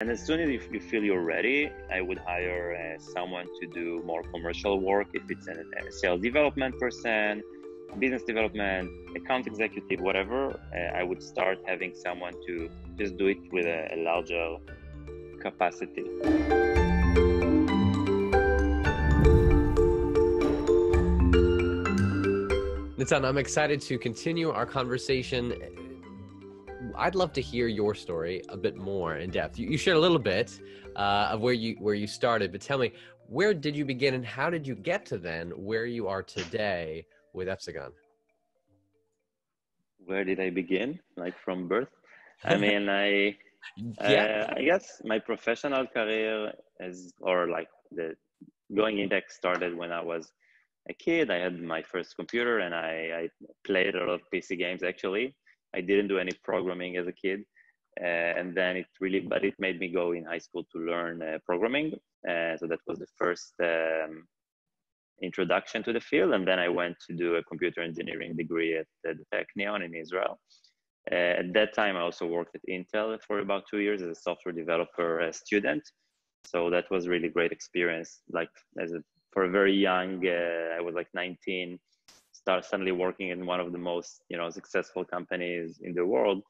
And as soon as you feel you're ready, I would hire uh, someone to do more commercial work. If it's a, a sales development person, business development, account executive, whatever, uh, I would start having someone to just do it with a, a larger capacity. Nitzan, I'm excited to continue our conversation I'd love to hear your story a bit more in depth. You, you shared a little bit uh, of where you where you started, but tell me where did you begin and how did you get to then where you are today with Epsagon? Where did I begin? Like from birth? I mean, I yeah. Uh, I guess my professional career is or like the going in tech started when I was a kid. I had my first computer and I, I played a lot of PC games actually. I didn't do any programming as a kid. Uh, and then it really, but it made me go in high school to learn uh, programming. Uh, so that was the first um, introduction to the field. And then I went to do a computer engineering degree at the Technion in Israel. Uh, at that time, I also worked at Intel for about two years as a software developer uh, student. So that was really great experience. Like as a, for a very young, uh, I was like 19 start suddenly working in one of the most you know successful companies in the world.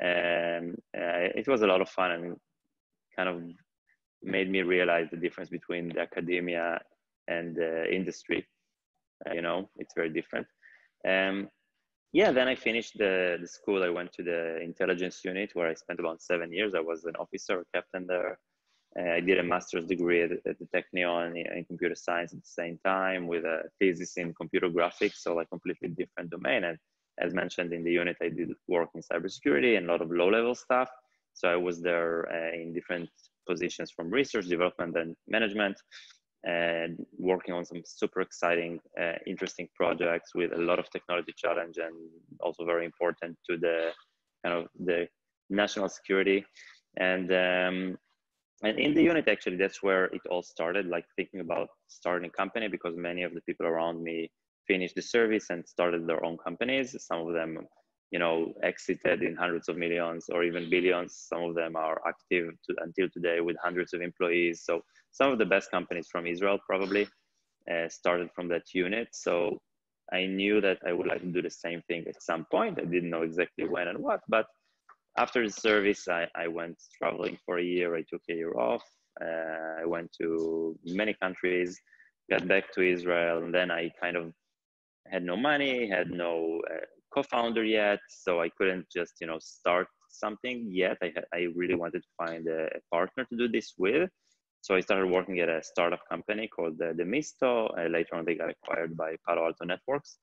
And uh, it was a lot of fun and kind of made me realize the difference between the academia and the industry. Uh, you know it's very different. Um, yeah then i finished the, the school. I went to the intelligence unit where i spent about seven years. I was an officer captain there I did a master's degree at, at the Technion in computer science at the same time with a thesis in computer graphics, so like completely different domain. And as mentioned in the unit, I did work in cybersecurity and a lot of low-level stuff. So I was there uh, in different positions from research, development, and management, and working on some super exciting, uh, interesting projects with a lot of technology challenge and also very important to the kind of the national security. And um, and in the unit actually that's where it all started like thinking about starting a company because many of the people around me finished the service and started their own companies. Some of them you know exited in hundreds of millions or even billions. Some of them are active to, until today with hundreds of employees. So some of the best companies from israel probably uh, started from that unit. So i knew that i would like to do the same thing at some point. I didn't know exactly when and what but after the service, I, I went traveling for a year. I took a year off. Uh, I went to many countries, got back to Israel, and then I kind of had no money, had no uh, co-founder yet, so I couldn't just you know start something yet. I I really wanted to find a, a, partner to do this with, so I started working at a startup company called Demisto. Uh, later on, they got acquired by Palo Alto Networks,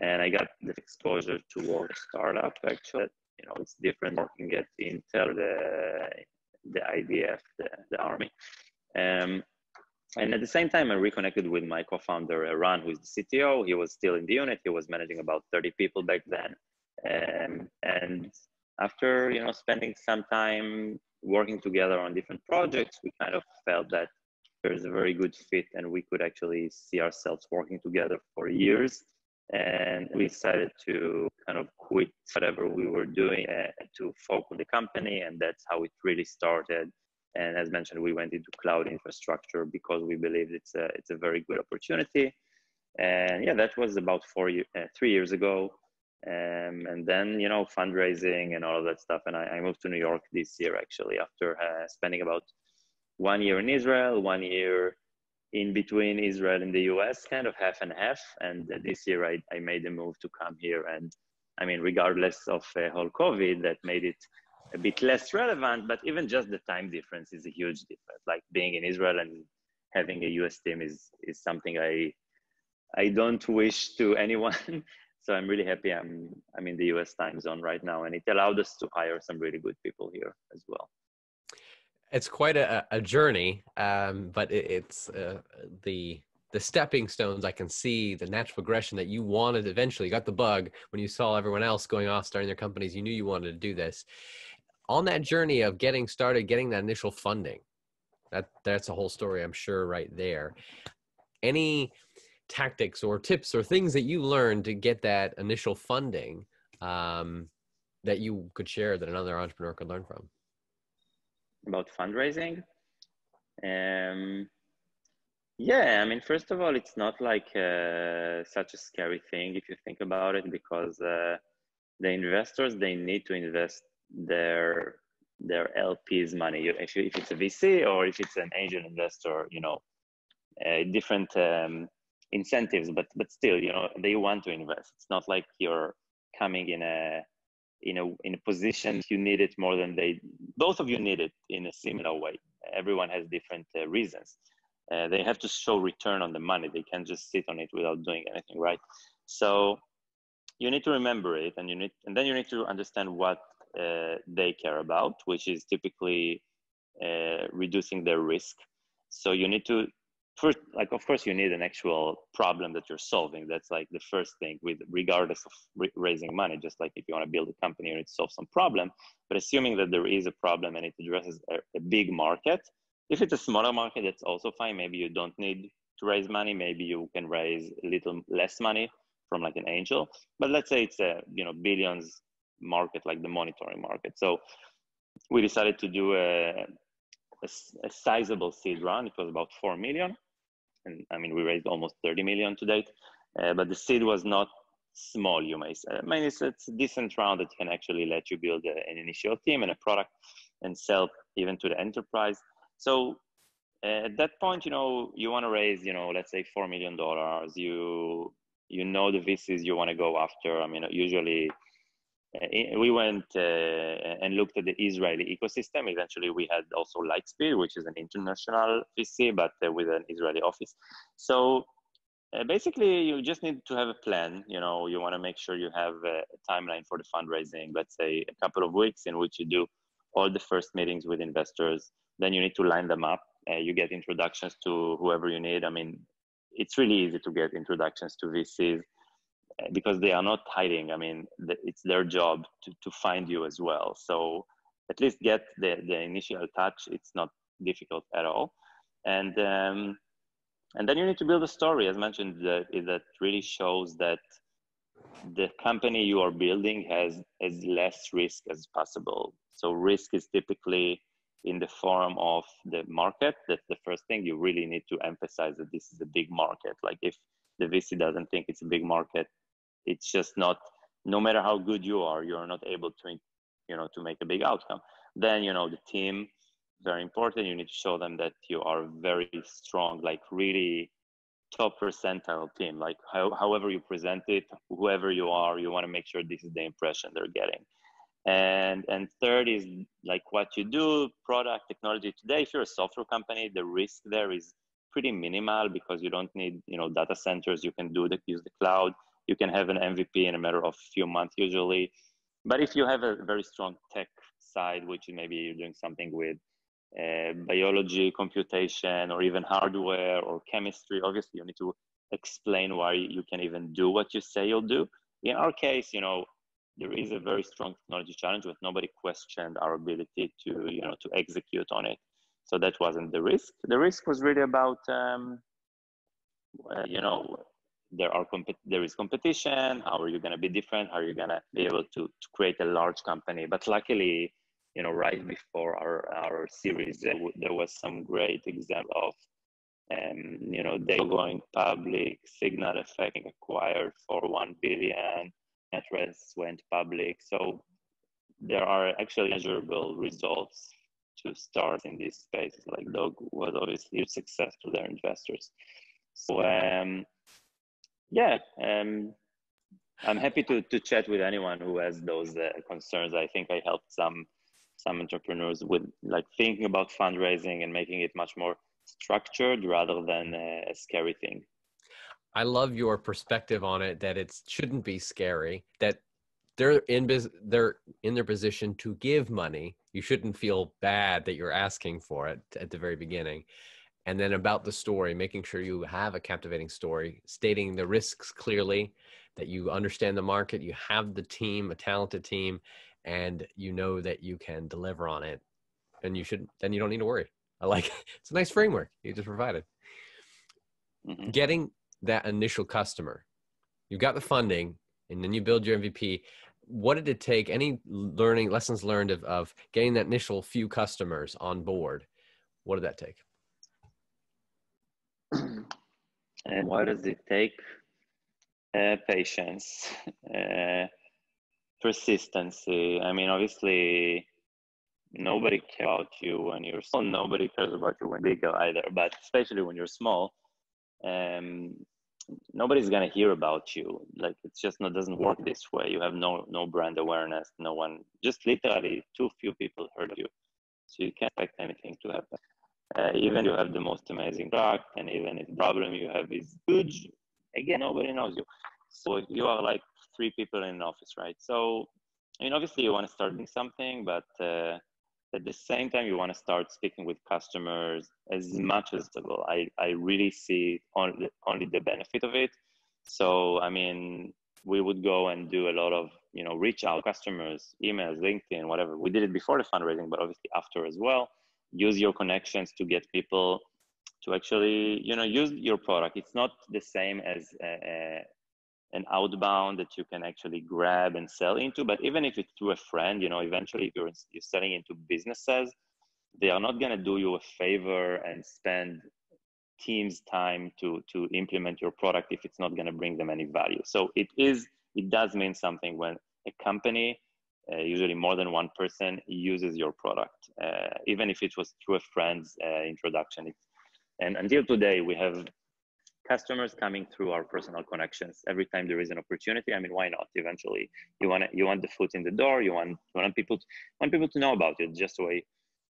and I got the exposure to work startup actually you know it's different working at Intel, the the IDF, the, the army. Um, and at the same time, I reconnected with my co-founder Ran, who is the CTO. He was still in the unit. He was managing about 30 people back then. Um, and after you know spending some time working together on different projects, we kind of felt that there's a very good fit, and we could actually see ourselves working together for years and we decided to kind of quit whatever we were doing uh, to focus on the company and that's how it really started. And as mentioned we went into cloud infrastructure because we believed it's a it's a very good opportunity. And yeah that was about four years uh, three years ago. Um, and then you know fundraising and all of that stuff. And I, I moved to new york this year actually after uh, spending about one year in israel one year in between Israel and the US, kind of half and half. And this year I, I made the move to come here. And I mean, regardless of uh, whole COVID, that made it a bit less relevant, but even just the time difference is a huge difference. Like being in Israel and having a US team is, is something I, I don't wish to anyone. so I'm really happy I'm, I'm in the US time zone right now. And it allowed us to hire some really good people here as well it's quite a, a journey, um, but it, it's uh, the the stepping stones. I can see the natural progression that you wanted. Eventually, you got the bug when you saw everyone else going off, starting their companies. You knew you wanted to do this. On that journey of getting started, getting that initial funding, that that's a whole story, I'm sure, right there. Any tactics or tips or things that you learned to get that initial funding um, that you could share that another entrepreneur could learn from? About fundraising. Um, yeah, I mean, first of all, it's not like uh, such a scary thing if you think about it, because uh, the investors they need to invest their their LP's money. If, if it's a VC or if it's an angel investor, you know, uh, different um, incentives, but but still, you know, they want to invest. It's not like you're coming in a in a in a position you need it more than they. Both of you need it in a similar way. Everyone has different uh, reasons uh, they have to show return on the money. They can't just sit on it without doing anything, right? So you need to remember it, and you need, and then you need to understand what uh, they care about, which is typically uh, reducing their risk. So you need to first, like, of course, you need an actual problem that you're solving. That's like the first thing, with regardless of raising money. Just like if you want to build a company, you need to solve some problem. But assuming that there is a problem and it addresses a, a big market, if it's a smaller market, that's also fine. Maybe you don't need to raise money. Maybe you can raise a little less money from like an angel. But let's say it's a you know billions market like the monitoring market. So we decided to do a, a, a sizable seed round. It was about four million, and I mean we raised almost 30 million to date. Uh, but the seed was not small, you may say. I mean, it's, it's a decent round that can actually let you build a, an initial team and a product and sell even to the enterprise. So uh, at that point, you know, you want to raise, you know, let's say four million dollars. You you know the VCs you want to go after. I mean, usually uh, we went uh, and looked at the Israeli ecosystem. Eventually, we had also Lightspeed, which is an international VC, but uh, with an Israeli office. So uh, basically, you just need to have a plan. You know, you want to make sure you have a timeline for the fundraising. Let's say a couple of weeks in which you do all the first meetings with investors then you need to line them up. You get introductions to whoever you need. I mean, it's really easy to get introductions to VCs because they are not hiding. I mean, it's their job to, to find you as well. So at least get the, the initial touch. It's not difficult at all. And, um, and then you need to build a story, as mentioned, that, that really shows that the company you are building has as less risk as possible. So risk is typically in the form of the market that's the first thing you really need to emphasize that this is a big market like if the vc doesn't think it's a big market it's just not no matter how good you are you're not able to you know to make a big outcome. Then you know the team very important. You need to show them that you are very strong like really top percentile team. Like how, however you present it whoever you are you want to make sure this is the impression they're getting. And and third is like what you do product technology. Today if you're a software company the risk there is pretty minimal because you don't need you know data centers. You can do the use the cloud you can have an mvp in a matter of few months usually but if you have a very strong tech side which maybe you're doing something with uh, biology computation or even hardware or chemistry obviously you need to explain why you can even do what you say you'll do in our case you know there is a very strong technology challenge, but nobody questioned our ability to, you know, to execute on it. So that wasn't the risk. The risk was really about, um, uh, you know, there are there is competition. How are you going to be different? How are you going to be able to, to create a large company? But luckily, you know, right before our, our series, there, there was some great example of, um, you know, they going public, SignalFx acquired for 1 billion, NetRes went public. So there are actually measurable results to start in this space. Like Dog was obviously a success to their investors. So um, yeah, um, I'm happy to, to chat with anyone who has those uh, concerns. I think I helped some some entrepreneurs with like thinking about fundraising and making it much more structured rather than a scary thing. I love your perspective on it that it shouldn't be scary that they're in biz- they're in their position to give money. You shouldn't feel bad that you're asking for it at the very beginning. And then about the story, making sure you have a captivating story, stating the risks clearly, that you understand the market, you have the team, a talented team, and you know that you can deliver on it. And you should then you don't need to worry. I like it. it's a nice framework you just provided. Mm-hmm. Getting that initial customer. You've got the funding, and then you build your MVP. what did it take? Any learning lessons learned of, of getting that initial few customers on board? What did that take? And why does it take? Uh, patience, uh, persistency. I mean, obviously, nobody cares about you when you're small. Nobody cares about you when big either. But especially when you're small, um, nobody's gonna hear about you. Like it's just not doesn't work this way. You have no no brand awareness. No one. Just literally, too few people heard of you, so you can't expect anything to happen. Uh, even you have the most amazing product, and even if the problem you have is huge, again nobody knows you. So you are like three people in an office, right? So I mean, obviously you want to start doing something, but uh, at the same time you want to start speaking with customers as much as possible. I I really see only only the benefit of it. So I mean, we would go and do a lot of you know reach out customers, emails, LinkedIn, whatever. We did it before the fundraising, but obviously after as well use your connections to get people to actually you know use your product. It's not the same as a, a, an outbound that you can actually grab and sell into but even if it's through a friend you know eventually if you're, you're selling into businesses they are not going to do you a favor and spend teams time to to implement your product if it's not going to bring them any value. So it is it does mean something when a company uh, usually more than one person uses your product, uh, even if it was through a friend's uh, introduction. It's, and until today, we have customers coming through our personal connections every time there is an opportunity. I mean, why not? Eventually, you want you want the foot in the door. You want you want people to, want people to know about it. Just a way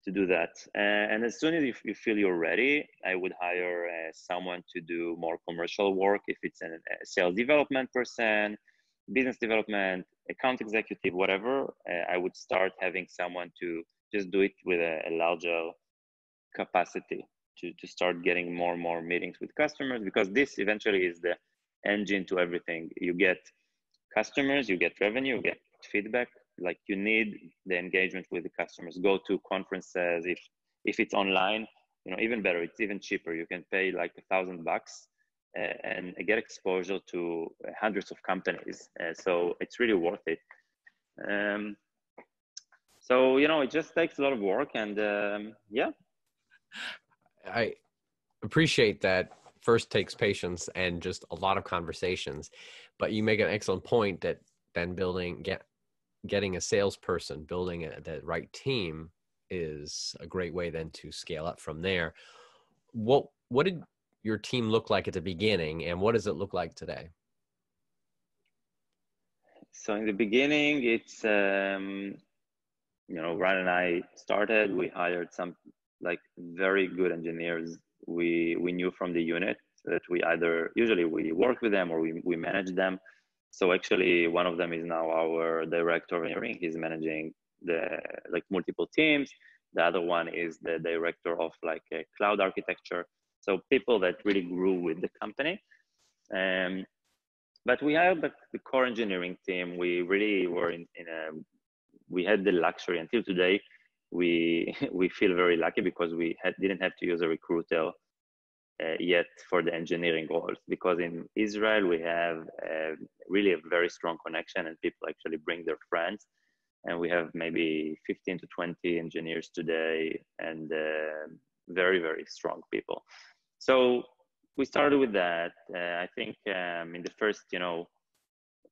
to do that. Uh, and as soon as you, you, feel you're ready, I would hire uh, someone to do more commercial work. If it's a sales development person, business development, account executive, whatever, uh, I would start having someone to just do it with a, a, larger capacity to, to start getting more and more meetings with customers because this eventually is the engine to everything. You get customers, you get revenue, you get feedback. Like you need the engagement with the customers. Go to conferences if if it's online, you know, even better. It's even cheaper. You can pay like a thousand bucks and get exposure to hundreds of companies. Uh, so it's really worth it. Um, so you know, it just takes a lot of work, and um, yeah. I appreciate that. First takes patience and just a lot of conversations, but you make an excellent point that then building get getting a salesperson, building a, the right team is a great way then to scale up from there. What what did your team look like at the beginning and what does it look like today? So in the beginning, it's, um, you know, Ran and I started, we hired some like very good engineers we, we knew from the unit that we either, usually we work with them or we, we manage them. So actually one of them is now our director of engineering. He's managing the like multiple teams. The other one is the director of like a cloud architecture. So people that really grew with the company. Um, but we have the, the core engineering team. We really were in, in a, we had the luxury until today. We we feel very lucky because we had, didn't have to use a recruiter uh, yet for the engineering roles because in Israel we have uh, really a very strong connection and people actually bring their friends and we have maybe 15 to 20 engineers today and uh, very very strong people so we started with that uh, i think um, in the first you know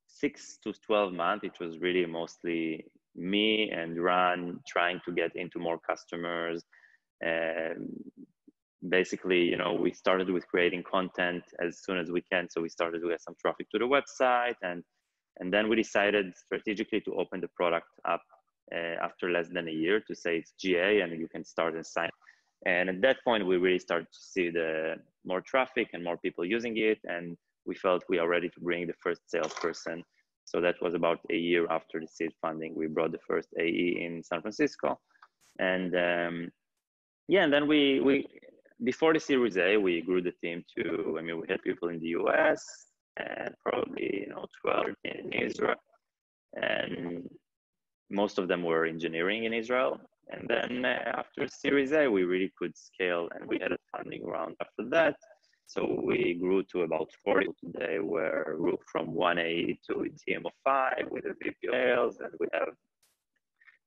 six to 12 months it was really mostly me and Ran trying to get into more customers. Um, basically you know we started with creating content as soon as we can. So we started to get some traffic to the website and and then we decided strategically to open the product up uh, after less than a year to say it's GA and you can start and sign and at that point, we really started to see the more traffic and more people using it. And we felt we are ready to bring the first salesperson. So that was about a year after the seed funding. We brought the first AE in San Francisco. And um, yeah, and then we, we, before the Series A, we grew the team to, I mean, we had people in the US and probably, you know, 12 in Israel. And most of them were engineering in Israel. And then uh, after Series A, we really could scale and we had a funding round after that. So we grew to about 40 today, where we grew from 1A to a team of five with a VP sales, and we have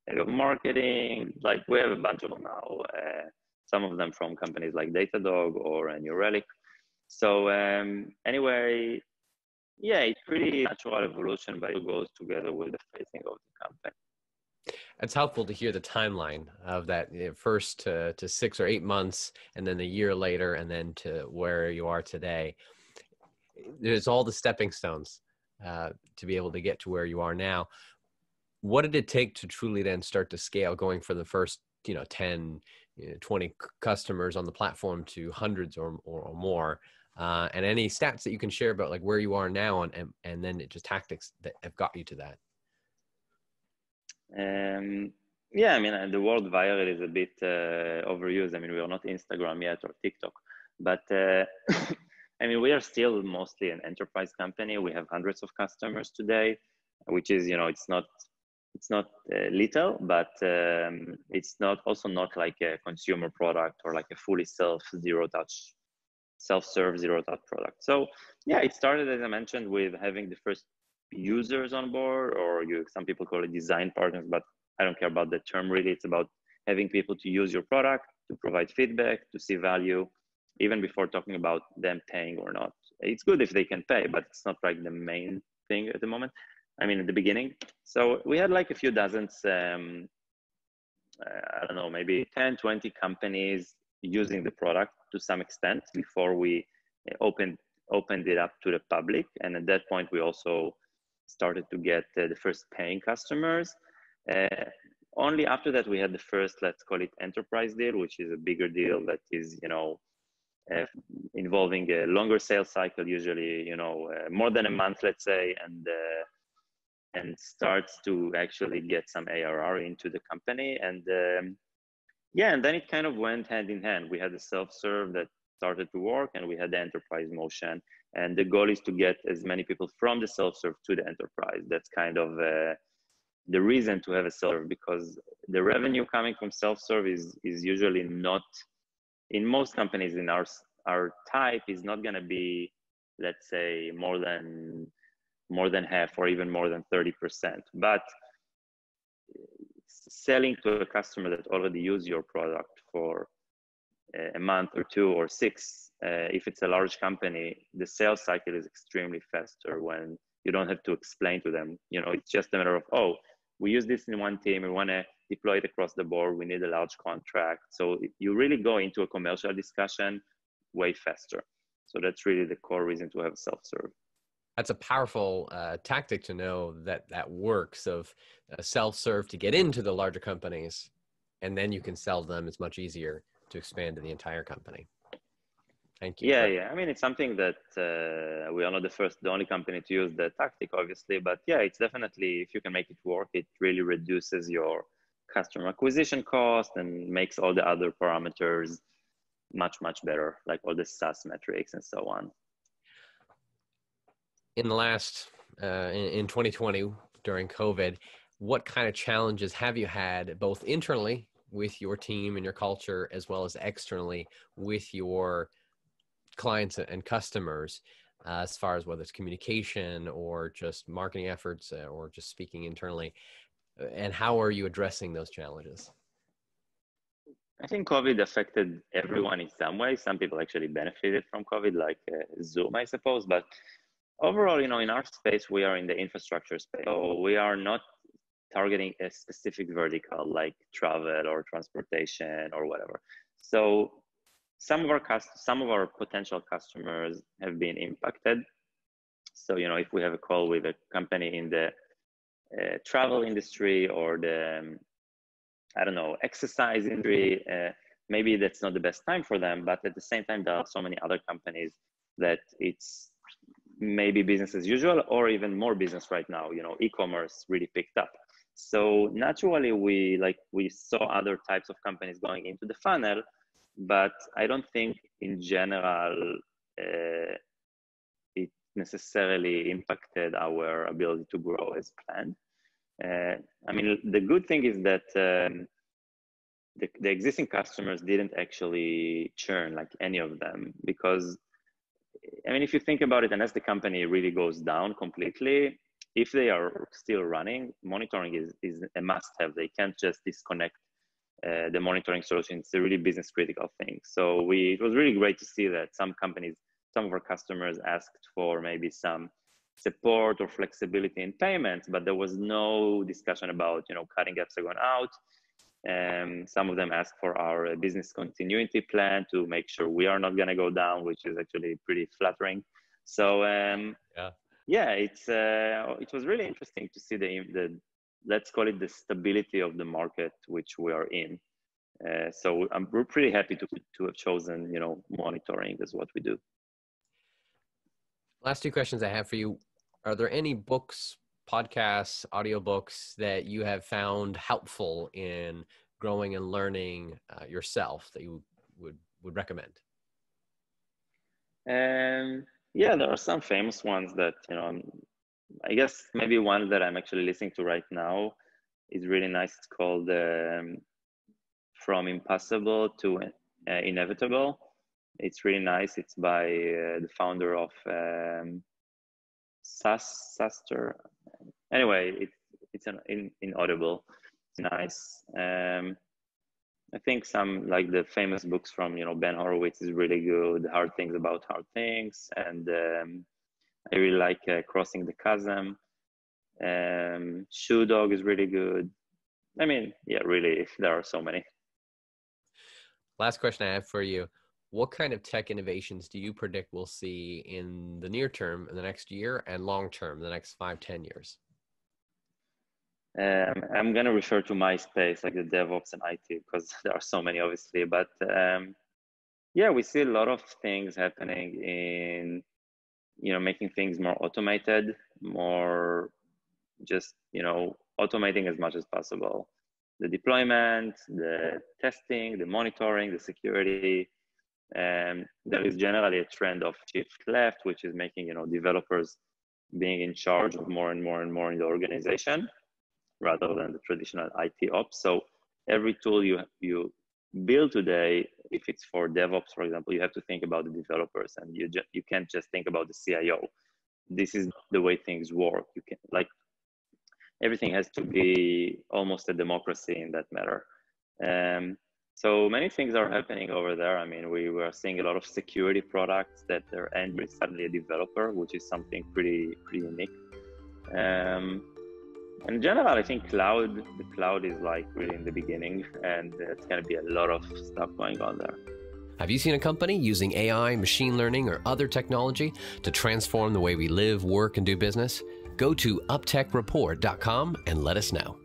head of marketing. Like we have a bunch of them now. Uh, some of them from companies like Datadog or New Relic. So um, anyway, yeah, it's pretty natural evolution, but it goes together with the phasing of. It's helpful to hear the timeline of that know, first to, to six or eight months, and then a year later, and then to where you are today. There's all the stepping stones uh, to be able to get to where you are now. What did it take to truly then start to scale, going from the first, you know, 10, you know, 20 customers on the platform to hundreds or, or, or more? uh, and any stats that you can share about like where you are now and, and, and then just tactics that have got you to that. Um, yeah, I mean, uh, the word viral is a bit uh, overused. I mean, we are not Instagram yet or TikTok, but uh, I mean, we are still mostly an enterprise company. We have hundreds of customers today, which is, you know, it's not it's not uh, little, but um, it's not also not like a consumer product or like a fully self zero touch self-serve zero touch product. So yeah, it started as I mentioned with having the first users on board, or you some people call it design partners, but I don't care about the term really. It's about having people to use your product, to provide feedback, to see value, even before talking about them paying or not. It's good if they can pay, but it's not like the main thing at the moment. I mean, at the beginning. So we had like a few dozens, um, I don't know, maybe 10, 20 companies using the product to some extent before we eh, opened opened it up to the public and at that point we also started to get uh, the first paying customers. Uh, only after that we had the first let's call it enterprise deal which is a bigger deal that is you know uh, involving a longer sales cycle usually you know more than a month let's say and and starts to actually get some ARR into the company. And um, yeah and then it kind of went hand in hand. We had the self-serve that started to work and we had the enterprise motion and the goal is to get as many people from the self-serve to the enterprise. That's kind of uh, the reason to have a self-serve because the revenue coming from self-serve is is usually not in most companies in our our type is not going to be let's say more than more than half or even more than 30% but selling to a customer that already use your product for a month or two or six, uh, if it's a large company, the sales cycle is extremely faster when you don't have to explain to them. You know, it's just a matter of, oh, we use this in one team, we want to deploy it across the board, we need a large contract. So you really go into a commercial discussion way faster. So that's really the core reason to have self-serve that's a powerful uh, tactic to know that that works of uh, self-serve to get into the larger companies and then you can sell them it's much easier to expand to the entire company. Thank you. Yeah yeah. I mean it's something that uh, we are not the first the only company to use the tactic obviously but yeah it's definitely if you can make it work it really reduces your customer acquisition cost and makes all the other parameters much much better like all the SaaS metrics and so on. In the last uh, in, in 2020 during COVID, what kind of challenges have you had both internally with your team and your culture, as well as externally with your clients and customers, uh, as far as whether it's communication or just marketing efforts uh, or just speaking internally? Uh, and how are you addressing those challenges? I think COVID affected everyone in some way. Some people actually benefited from COVID, like uh, Zoom, I suppose. But overall, you know, in our space, we are in the infrastructure space. So we are not targeting a specific vertical like travel or transportation or whatever. So some of our some of our potential customers have been impacted. So you know, if we have a call with a company in the uh, travel industry or the um, I don't know exercise industry, uh, maybe that's not the best time for them. But at the same time, there are so many other companies that it's maybe business as usual or even more business right now you know e-commerce really picked up so naturally we like we saw other types of companies going into the funnel but i don't think in general uh, it necessarily impacted our ability to grow as planned. Uh, i mean the good thing is that um, the, the existing customers didn't actually churn like any of them because I mean, if you think about it, unless the company really goes down completely, if they are still running, monitoring is, is a must have. They can't just disconnect uh, the monitoring solution. It's a really business critical thing. So we, it was really great to see that some companies, some of our customers asked for maybe some support or flexibility in payments, but there was no discussion about, you know, cutting Epsagon out. Um, some of them asked for our business continuity plan to make sure we are not going to go down, which is actually pretty flattering. So um, yeah, yeah, it's uh, it was really interesting to see the the let's call it the stability of the market which we are in. Uh, so I'm, we're pretty happy to to have chosen you know monitoring as what we do. Last two questions I have for you: Are there any books, podcasts, audiobooks that you have found helpful in growing and learning uh, yourself that you would would recommend? Um, yeah, there are some famous ones that you know I guess maybe one that I'm actually listening to right now is really nice. It's called um, From Impossible to uh, Inevitable. It's really nice. It's by uh, the founder of um. Anyway, it, it's an in, inaudible. It's nice. Um, I think some like the famous books from you know Ben Horowitz is really good. Hard Things About Hard Things and um, I really like uh, Crossing the Chasm. Um, Shoe Dog is really good. I mean, yeah, really, there are so many. Last question I have for you. What kind of tech innovations do you predict we'll see in the near term, in the next year, and long term, the next five, ten years? Um, I'm going to refer to my space, like the DevOps and IT, because there are so many, obviously. But um, yeah, we see a lot of things happening in you know making things more automated more just you know automating as much as possible the deployment the testing the monitoring the security and there is generally a trend of shift left which is making you know developers being in charge of more and more and more in the organization rather than the traditional IT ops so every tool you you build today, if it's for DevOps, for example, you have to think about the developers and you, ju- you can't just think about the CIO. This is the way things work. You can like everything has to be almost a democracy in that matter. Um, so many things are happening over there. I mean, we were seeing a lot of security products that their end is suddenly a developer, which is something pretty pretty unique. Um, in general, I think cloud, the cloud is like really in the beginning, and it's going to be a lot of stuff going on there. Have you seen a company using AI, machine learning, or other technology to transform the way we live, work, and do business? Go to uptechreport.com and let us know.